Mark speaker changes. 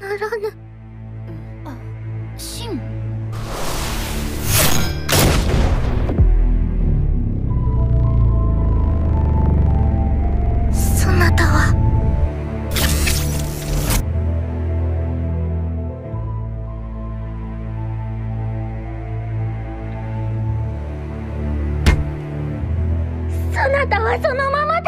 Speaker 1: ならぬ。なたはそのまま